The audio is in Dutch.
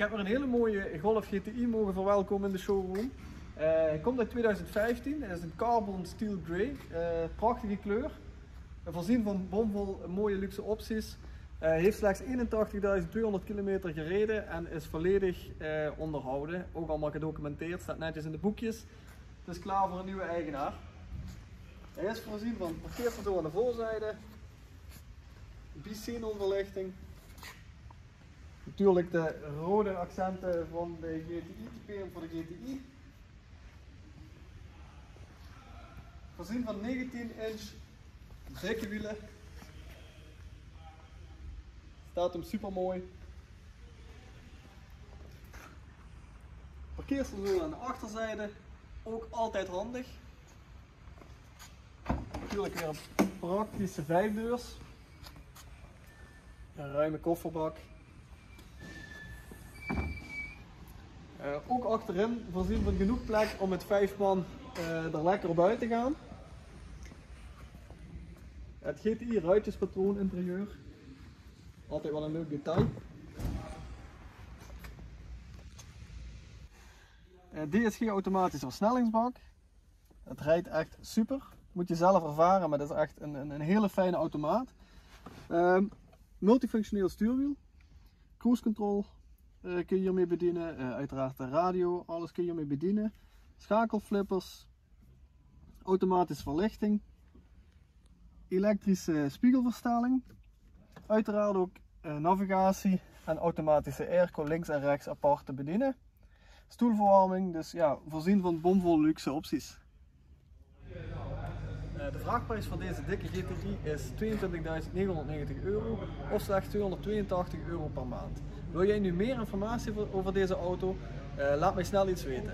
heb weer een hele mooie Golf GTI mogen verwelkomen in de showroom. Eh, hij komt uit 2015, het is een carbon steel grey, eh, prachtige kleur. Voorzien van bomvol mooie luxe opties. Uh, heeft slechts 81.200 kilometer gereden en is volledig onderhouden. Ook allemaal gedocumenteerd, staat netjes in de boekjes. Het is klaar voor een nieuwe eigenaar. Hij is voorzien van parkeerverdoor aan de voorzijde, bicene Natuurlijk de rode accenten van de GTI, typering voor de GTI. Voorzien van 19 inch dikke wielen. Staat hem super mooi. Parkeersverzoek aan de achterzijde, ook altijd handig. Natuurlijk weer een praktische vijfdeurs. Een ruime kofferbak. Uh, ook achterin voorzien van genoeg plek om met vijf man uh, er lekker uit te gaan. Het GTI ruitjespatroon interieur. Altijd wel een leuk detail. Uh, DSG automatische versnellingsbak. Het rijdt echt super. Moet je zelf ervaren, maar dat is echt een, een, een hele fijne automaat. Um, multifunctioneel stuurwiel. Cruise control kun je hiermee bedienen. Uh, uiteraard de radio, alles kun je hiermee bedienen. Schakelflippers. Automatische verlichting. Elektrische spiegelverstelling. Uiteraard ook uh, navigatie en automatische airco links en rechts apart te bedienen. Stoelverwarming, dus ja, voorzien van bomvol luxe opties. De vraagprijs van deze dikke GTI is 22.990 euro of slechts 282 euro per maand. Wil jij nu meer informatie over deze auto? Uh, laat mij snel iets weten.